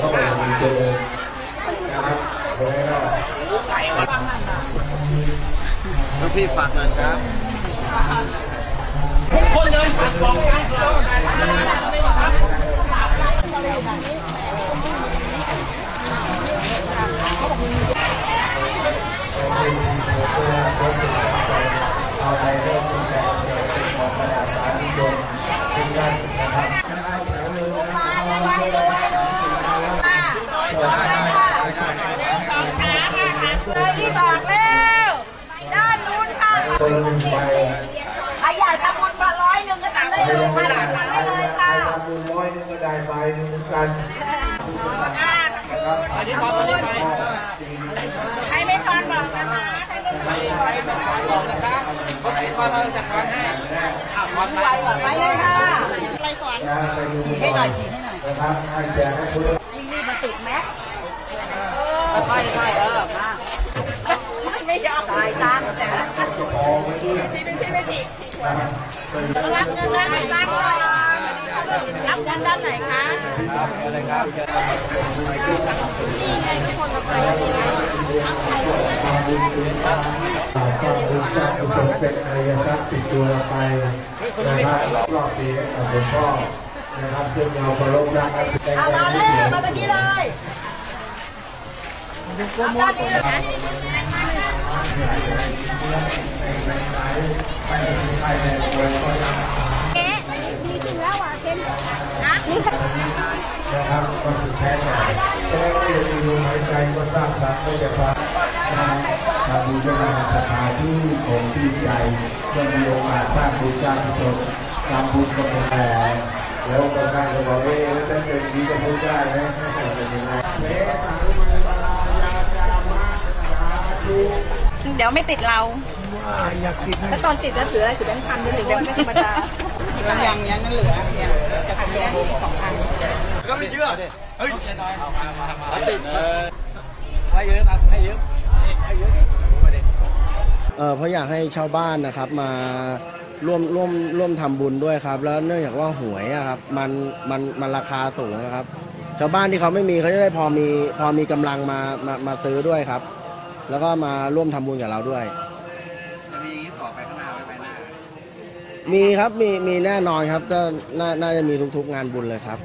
เข้าไปเจอนะครับเพราะฉะนั้นก็ลูกพี่ฝากหน่อยครับเอาไปเริ่มตั้งแต่เป็นของกระดาษสาธิยนทุกท่านนะครั ค่ะคนไปใครอยากทำบุญมาร้อยหนึ่งก็ทำได้เลยค่ะทำได้เลยค่ะทำบุญร้อยนึงก็ได้ไปหนึ่งกันนะครับอันนี้ความอันนี้ไปใครไม่ทอนบอกนะคะใครไม่ทอนบอกบอกนะครับเขาติดมาเราจะทานให้อะความไปไปเลยค่ะอะไรก่อนนะไปดูให้หน่อยสิให้หน่อยนะครับให้แจกให้คุณนี่นี่มาติดแม็กค่อยค่อยเออมาไม่ยอมตายตามแต่ พอไปด้วย ชีไม่ใช่ไม่ฉีก นะค รับไปดูรับเงินด้านไหนรับก่อนรับเงินด้านไหนคะอะไรครับนี่ไงทุกคนกับใครนี่ไงความบุญคุณค่าก็คือจะเป็นเป็นอริยทรัพย์ติดตัวเราไปนะครับรอบปีกับหลวงพ่อนะครับซึ่งเราเคารพรักกันเป็นเอามาเลยมาตะกี้เลยเอาด้านนี้เลยนะ เอ๊ะดีขึ้นแล้วอะเช่นะนี่ค่ะครับก็คือแพ้แต่ก็ยังมีลมหายใจก็สร้างสรรค์ได้แต่ความการบูชาศรัทธาที่ของที่ใจเมื่อมีโอกาสสร้างบูชากุศลทำบุญกับคนแก่แล้วก็การจะบอกเอ๊ะแล้วฉันเป็นดีกับผู้ได้ไหมเป็นไงเอ๊ะสาธุมาลายาจามาสาธุเดี๋ยวไม่ติดเรา อยากกินแล้วตอนติดแล้วถืออะไรถือแบงค์พันหรือแบงค์ไม่ธรรมดายังยังนั่นเหลือเนี่ยจะทำแค่สองพันก็ไม่เชื่อเฮ้ยติดเออให้เยอะนะให้เยอะให้เยอะเออเพราะอยากให้ชาวบ้านนะครับมาร่วมร่วมร่วมทำบุญด้วยครับ แล้วเนื่องจากว่าหวยอะครับมันมันมันราคาสูงนะครับ ชาวบ้านที่เขาไม่มีเขาจะได้พอมีพอมีกำลังมามามาซื้อด้วยครับ แล้วก็มาร่วมทำบุญกับเราด้วย มีครับมีมีแน่นอนครับก็น่าน่าจะมีทุกๆงานบุญเลยครับ